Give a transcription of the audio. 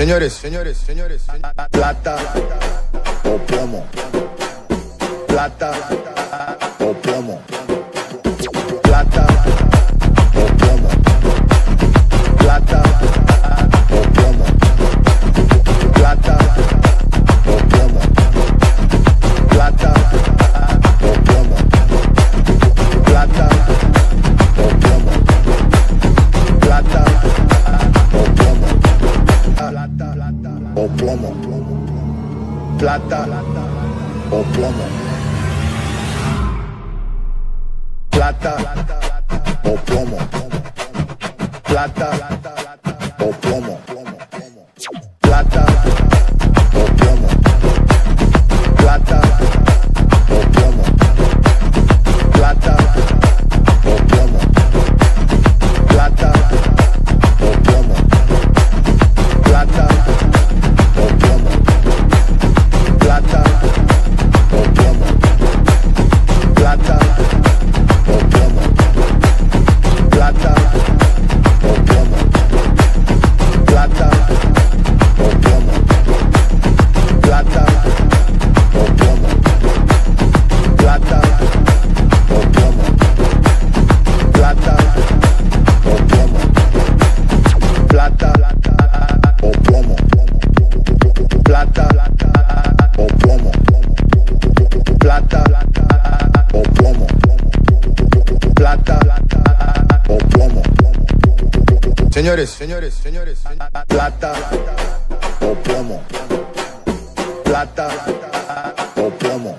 Señores, señores, señores. Plata o plomo. Plata O plomo. Plata o plomo. Plata o plomo. Plata o plomo. Plata o plomo. Plata o plomo. Plata o plomo. Señores, señores, señores. Plata o plomo. Plata o plomo.